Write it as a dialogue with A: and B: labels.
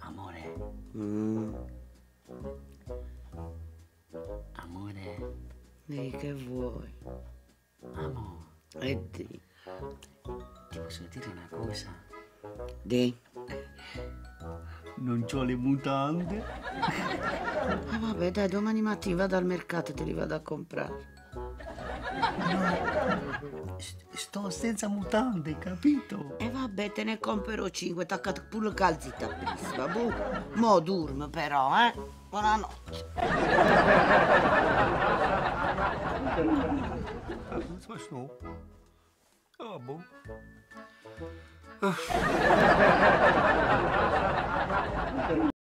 A: Amore,
B: Mm.
A: amore,
B: Di che vuoi?
A: amo,
B: E di.
A: ti posso dire una cosa?
B: Di.
A: Non ho le mutande.
B: Ah, vabbè, dai, domani mattina vado al mercato e te li vado a comprare.
A: Sto senza mutande, capito?
B: E vabbè, te ne compro cinque, attaccato pure calzi tappissima. Boh. Mo dormo però, eh? Buonanotte.
A: Noch? Ah, boh.